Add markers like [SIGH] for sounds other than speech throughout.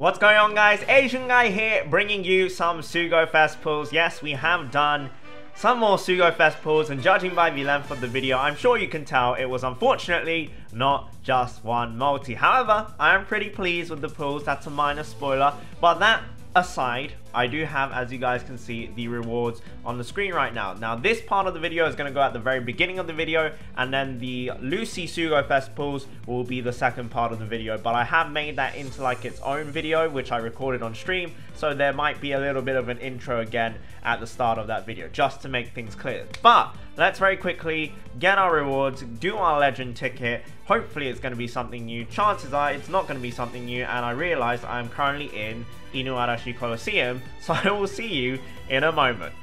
What's going on guys? Asian Guy here bringing you some Sugo Fest pulls. Yes, we have done some more Sugo Fest pulls and judging by the length of the video, I'm sure you can tell it was unfortunately not just one multi. However, I am pretty pleased with the pulls, that's a minor spoiler, but that aside, I do have, as you guys can see, the rewards on the screen right now. Now, this part of the video is going to go at the very beginning of the video, and then the Lucy Sugo Fest pulls will be the second part of the video. But I have made that into like its own video, which I recorded on stream, so there might be a little bit of an intro again at the start of that video, just to make things clear. But let's very quickly get our rewards, do our legend ticket. Hopefully it's going to be something new. Chances are it's not going to be something new, and I realized I'm currently in Inuarashi Coliseum, [LAUGHS] so I will see you in a moment.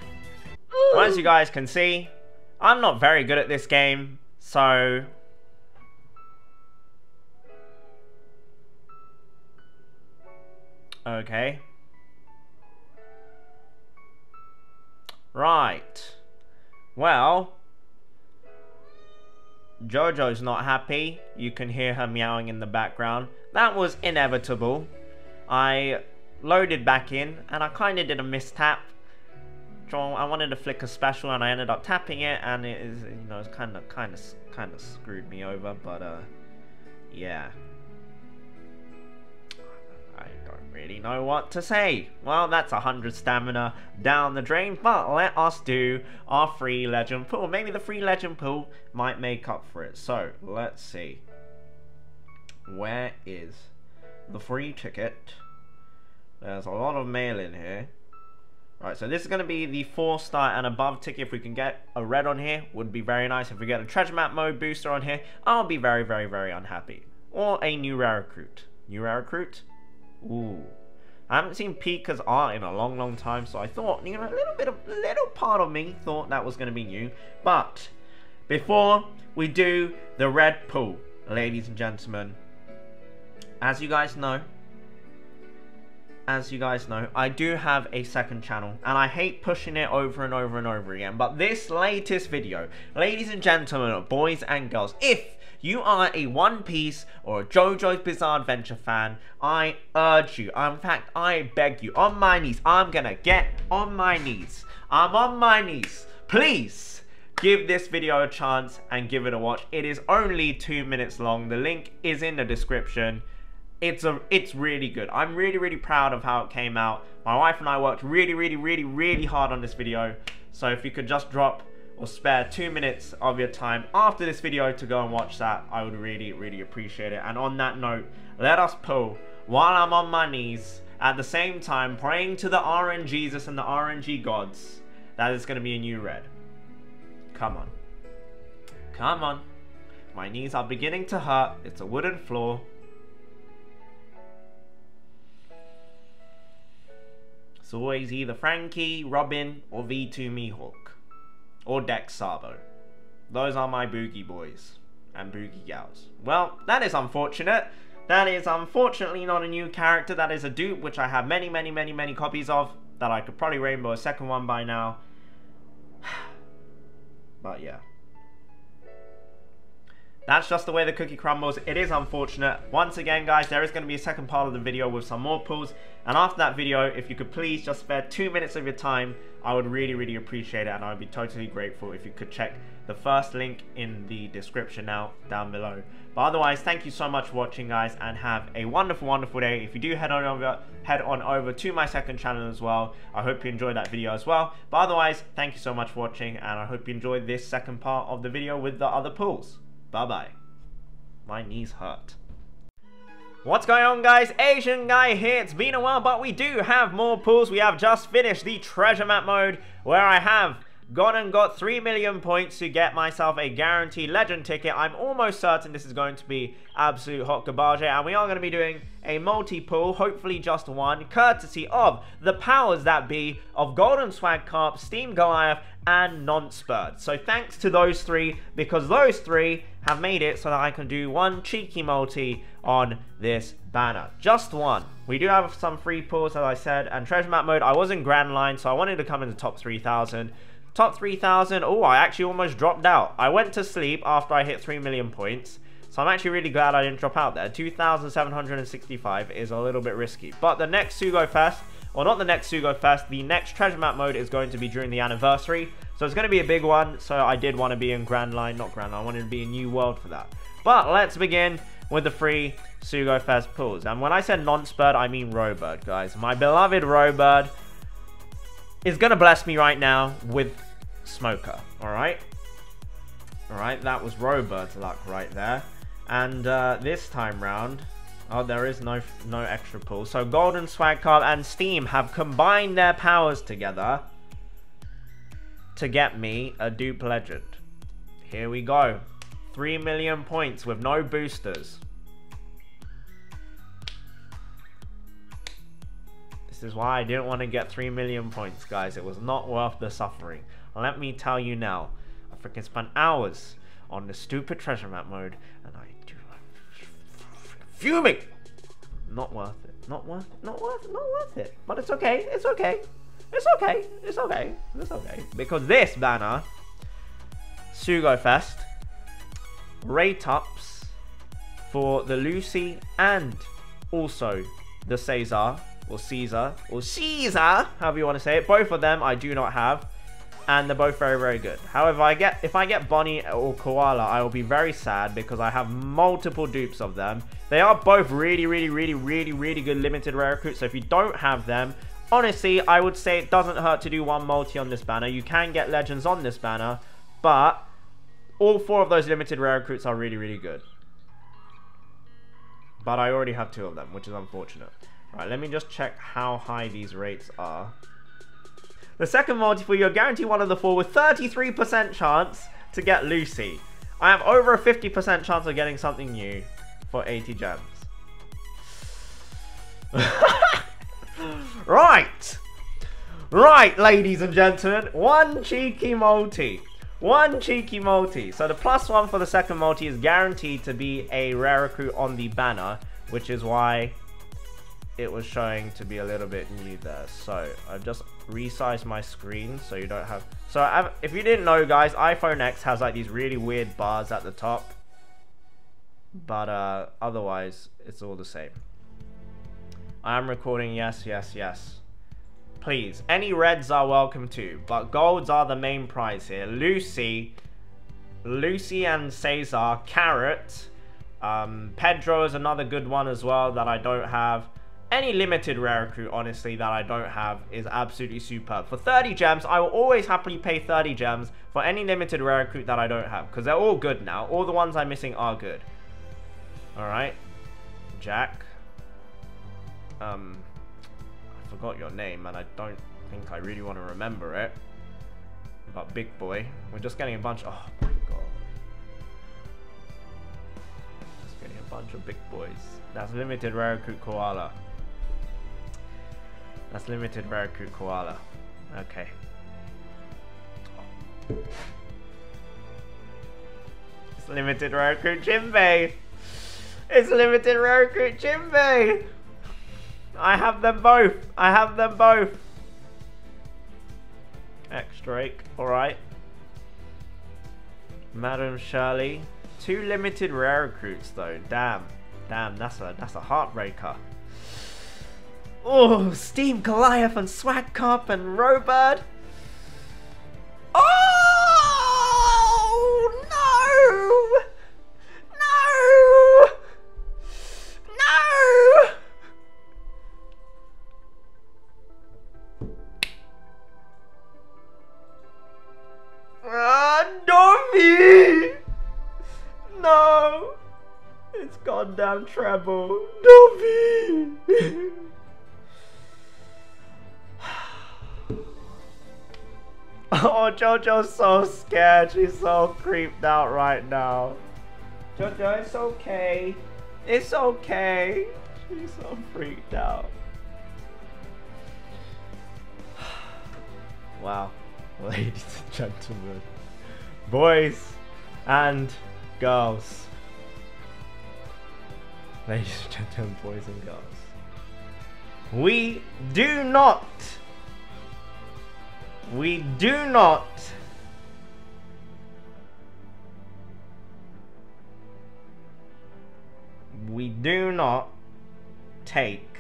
Ooh. As you guys can see, I'm not very good at this game, so... Okay. Right. Well... Jojo's not happy. You can hear her meowing in the background. That was inevitable. I loaded back in, and I kind of did a mistap. I wanted to flick a special, and I ended up tapping it, and it is, you know, it's kind of, kind of, kind of screwed me over. But uh, yeah, I don't really know what to say. Well, that's a hundred stamina down the drain. But let us do our free legend pool. Maybe the free legend pool might make up for it. So let's see. Where is the free ticket? There's a lot of mail in here. Right, so this is going to be the 4-star and above ticket. If we can get a red on here, would be very nice. If we get a treasure map mode booster on here, I'll be very, very, very unhappy. Or a new rare recruit. New rare recruit? Ooh. I haven't seen Pika's art in a long, long time, so I thought, you know, a little bit of, little part of me thought that was going to be new. But, before we do the red pool, ladies and gentlemen, as you guys know, as you guys know, I do have a second channel, and I hate pushing it over and over and over again, but this latest video, ladies and gentlemen, boys and girls, if you are a One Piece or a JoJo's Bizarre Adventure fan, I urge you, in fact, I beg you, on my knees, I'm gonna get on my knees, I'm on my knees, please, give this video a chance and give it a watch. It is only two minutes long, the link is in the description it's a it's really good. I'm really really proud of how it came out. My wife and i worked really really really really hard on this video. So if you could just drop or spare two minutes of your time after this video to go and watch that i would really really appreciate it. And on that note let us pull while i'm on my knees at the same time praying to the rng jesus and the rng gods that is going to be a new red. Come on. Come on. My knees are beginning to hurt. It's a wooden floor It's always either Frankie, Robin, or V2 Mihawk. Or Dex Sabo. Those are my boogie boys. And boogie gals. Well, that is unfortunate. That is unfortunately not a new character. That is a dupe, which I have many, many, many, many copies of. That I could probably rainbow a second one by now. [SIGHS] but yeah. That's just the way the cookie crumbles. It is unfortunate. Once again, guys, there is going to be a second part of the video with some more pulls. And after that video, if you could please just spare two minutes of your time, I would really, really appreciate it. And I would be totally grateful if you could check the first link in the description now down below. But otherwise, thank you so much for watching, guys, and have a wonderful, wonderful day. If you do head on over, head on over to my second channel as well. I hope you enjoyed that video as well. But otherwise, thank you so much for watching, and I hope you enjoyed this second part of the video with the other pulls. Bye-bye. My knees hurt. What's going on guys? Asian Guy here. It's been a while, but we do have more pools. We have just finished the treasure map mode where I have gone and got 3 million points to get myself a guaranteed legend ticket. I'm almost certain this is going to be absolute hot garbage and we are going to be doing a multi-pull, hopefully just one, courtesy of the powers that be of Golden Swag Carp, Steam Goliath and Nonspurred. So thanks to those three because those three have made it so that I can do one cheeky multi on this banner. Just one. We do have some free pulls as I said and treasure map mode I was in grand line so I wanted to come in the top 3000 Top 3,000. Oh, I actually almost dropped out. I went to sleep after I hit 3 million points. So I'm actually really glad I didn't drop out there. 2,765 is a little bit risky. But the next Sugo Fest, or not the next Sugo Fest, the next treasure map mode is going to be during the anniversary. So it's going to be a big one. So I did want to be in Grand Line, not Grand Line. I wanted to be in New World for that. But let's begin with the free Sugo Fest pools. And when I said Nonce I mean Robird, guys. My beloved Robird is going to bless me right now with Smoker, alright? Alright, that was Robird's luck right there. And uh, this time round, oh, there is no no extra pull. So Golden Swag Card and Steam have combined their powers together to get me a dupe legend. Here we go. 3 million points with no boosters. This is why I didn't want to get 3 million points, guys. It was not worth the suffering. Let me tell you now. I freaking spent hours on the stupid treasure map mode, and I do fuming. Not worth it. Not worth. It. Not worth. It. Not worth it. But it's okay. It's okay. It's okay. It's okay. It's okay. Because this banner, Sugo Fest, rate ups for the Lucy and also the Caesar or Caesar or Caesar, however you want to say it. Both of them I do not have and they're both very, very good. However, I get if I get Bonnie or Koala, I will be very sad because I have multiple dupes of them. They are both really, really, really, really, really good limited rare recruits. So if you don't have them, honestly, I would say it doesn't hurt to do one multi on this banner. You can get legends on this banner, but all four of those limited rare recruits are really, really good. But I already have two of them, which is unfortunate. Right, let me just check how high these rates are. The second multiple, you're guaranteed one of the four with 33% chance to get Lucy. I have over a 50% chance of getting something new for 80 gems. [LAUGHS] right! Right, ladies and gentlemen, one cheeky multi. One cheeky multi. So the plus one for the second multi is guaranteed to be a rare recruit on the banner, which is why it was showing to be a little bit new there. So I've just resized my screen so you don't have... So I've, if you didn't know guys, iPhone X has like these really weird bars at the top. But uh, otherwise, it's all the same. I am recording, yes, yes, yes. Please, any reds are welcome too, but golds are the main prize here. Lucy, Lucy and Caesar, Carrot, um, Pedro is another good one as well that I don't have any limited rare recruit, honestly, that I don't have is absolutely superb. For 30 gems, I will always happily pay 30 gems for any limited rare recruit that I don't have. Because they're all good now. All the ones I'm missing are good. Alright. Jack. Um, I forgot your name, and I don't think I really want to remember it. But Big Boy. We're just getting a bunch... Oh, my God. Just getting a bunch of big boys. That's limited rare recruit koala. That's limited rare recruit Koala. Okay. It's limited rare recruit Jinbei! It's limited Raraku Jinbei! I have them both! I have them both! X-Drake, alright. Madam Shirley. Two limited rare recruits though, damn. Damn, that's a that's a heartbreaker. Oh, Steam Goliath and Swag Cop and Robird. Oh no! No! No! Ah, Dorothy! No! It's goddamn Trebol. Jojo's so scared. She's so creeped out right now. Jojo, it's okay. It's okay. She's so freaked out. [SIGHS] wow. [LAUGHS] Ladies and gentlemen. Boys and girls. Ladies and gentlemen, boys and girls. We do not we do not we do not take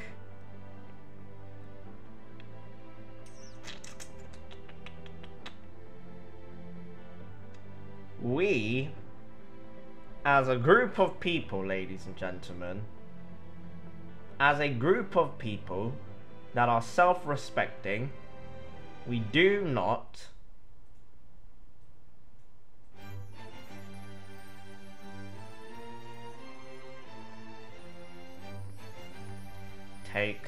we as a group of people ladies and gentlemen as a group of people that are self-respecting we do not take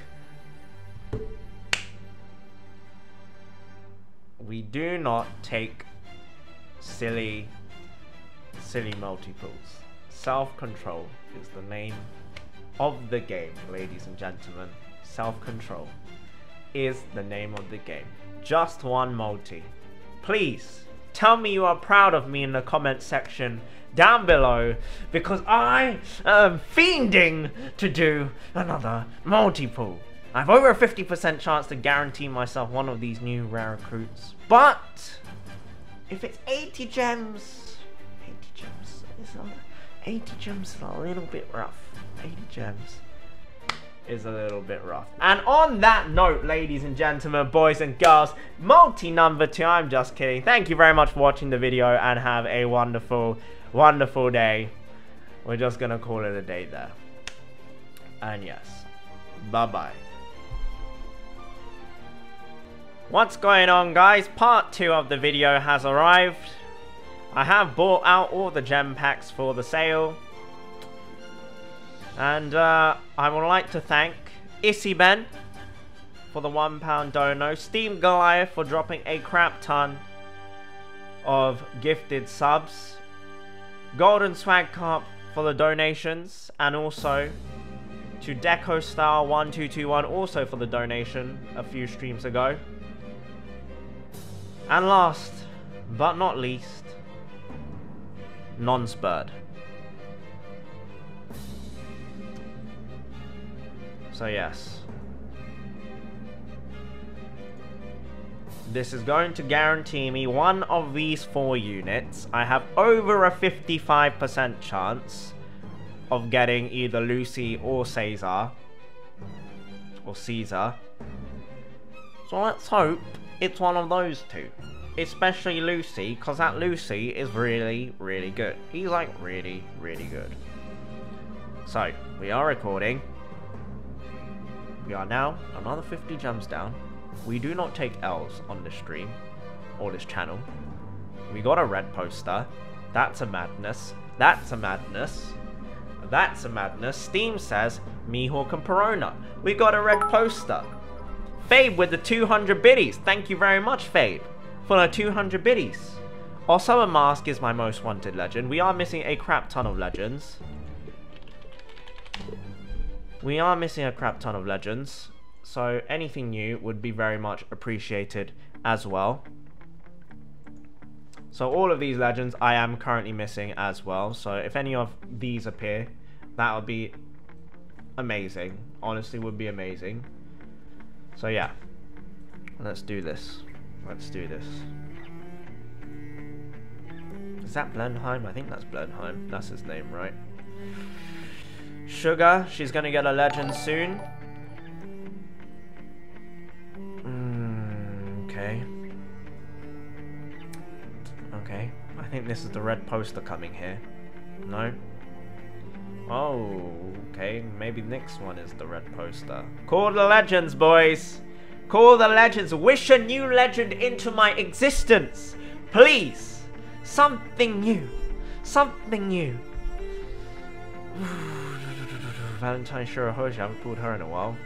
we do not take silly silly multiples. Self-control is the name of the game ladies and gentlemen. Self-control is the name of the game just one multi please tell me you are proud of me in the comment section down below because I am fiending to do another multi-pool. I have over a 50% chance to guarantee myself one of these new rare recruits. But if it's 80 gems, 80 gems, is 80 gems is a little bit rough. 80 gems is a little bit rough. And on that note, ladies and gentlemen, boys and girls, multi-number two, I'm just kidding. Thank you very much for watching the video and have a wonderful wonderful day. We're just gonna call it a day there. And yes, bye bye. What's going on guys? Part 2 of the video has arrived. I have bought out all the gem packs for the sale. And uh, I would like to thank Issy Ben for the £1 dono, Steam Goliath for dropping a crap ton of gifted subs, Golden Swag Cup for the donations, and also to Deco Star 1221 also for the donation a few streams ago. And last, but not least, Non-Spurred. So yes. This is going to guarantee me one of these four units. I have over a 55% chance of getting either Lucy or Caesar. Or Caesar. So let's hope it's one of those two. Especially Lucy, because that Lucy is really, really good. He's like really, really good. So, we are recording. We are now another 50 gems down. We do not take L's on this stream or this channel. We got a red poster. That's a madness. That's a madness. That's a madness. Steam says Mihawk and Perona. We got a red poster. Fabe with the 200 biddies. Thank you very much, Fabe, for the 200 biddies. Also, a mask is my most wanted legend. We are missing a crap ton of legends. We are missing a crap ton of legends. So anything new would be very much appreciated as well. So all of these legends I am currently missing as well. So if any of these appear, that would be amazing. Honestly, would be amazing. So yeah, let's do this. Let's do this. Is that Blenheim? I think that's Blenheim. That's his name, right? Sugar, she's gonna get a legend soon. Mm, okay. Okay. I think this is the red poster coming here. No? Oh, okay. Maybe next one is the red poster. Call the legends, boys! Call the legends! Wish a new legend into my existence! Please! Something new! Something new! [SIGHS] Valentine Shirahoshi, I haven't pulled her in a while.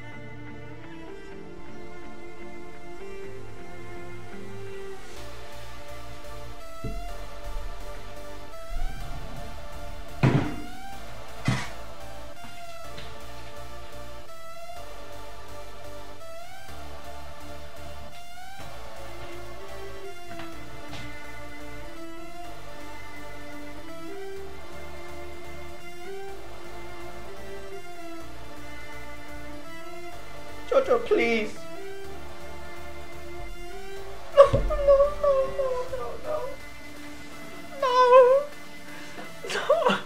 Jojo, please. No, no, no, no, no, no. No. No.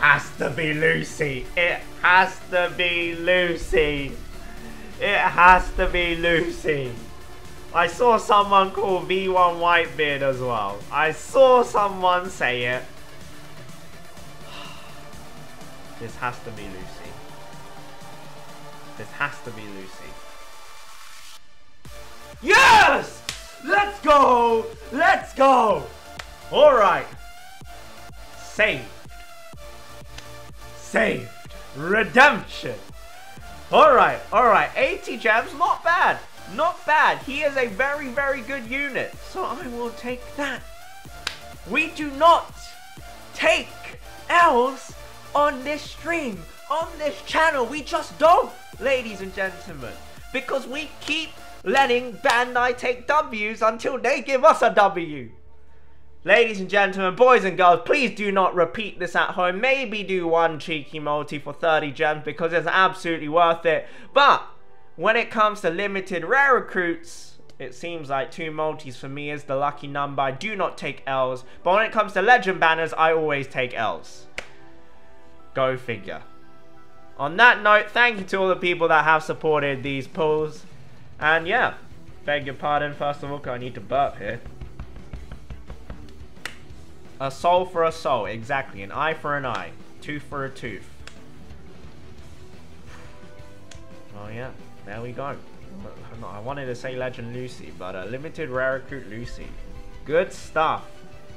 has to be Lucy. It has to be Lucy. It has to be Lucy. I saw someone call V1 Whitebeard as well. I saw someone say it. This has to be Lucy. This has to be Lucy. Yes! Let's go! Let's go! Alright. Saved. Saved. Redemption. Alright, alright. 80 gems, not bad. Not bad. He is a very, very good unit. So I will take that. We do not take L's on this stream, on this channel. We just don't, ladies and gentlemen. Because we keep letting Bandai take W's until they give us a W. Ladies and gentlemen, boys and girls, please do not repeat this at home. Maybe do one cheeky multi for 30 gems because it's absolutely worth it. But when it comes to limited rare recruits, it seems like two multis for me is the lucky number. I do not take L's. But when it comes to legend banners, I always take L's. Go figure. On that note, thank you to all the people that have supported these pulls. And yeah, beg your pardon first of all, I need to burp here. A soul for a soul, exactly. An eye for an eye. Tooth for a tooth. Oh yeah, there we go. I wanted to say Legend Lucy, but a limited rare recruit Lucy. Good stuff.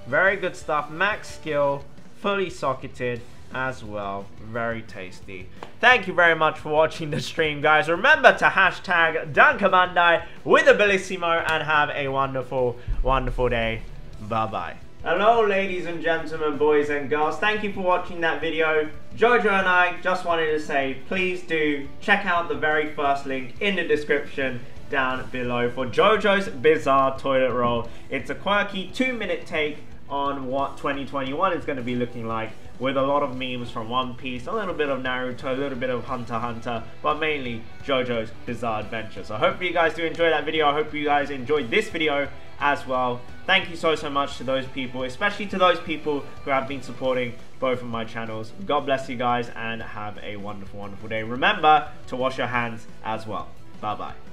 Very good stuff. Max skill, fully socketed as well. Very tasty. Thank you very much for watching the stream, guys. Remember to hashtag Dankamandai with a Abilissimo and have a wonderful, wonderful day. Bye-bye. Hello ladies and gentlemen, boys and girls. Thank you for watching that video. Jojo and I just wanted to say, please do check out the very first link in the description down below for Jojo's Bizarre Toilet Roll. It's a quirky two minute take on what 2021 is going to be looking like with a lot of memes from One Piece, a little bit of Naruto, a little bit of Hunter Hunter, but mainly JoJo's Bizarre Adventure. So I hope you guys do enjoy that video. I hope you guys enjoyed this video as well. Thank you so, so much to those people, especially to those people who have been supporting both of my channels. God bless you guys and have a wonderful, wonderful day. Remember to wash your hands as well. Bye-bye.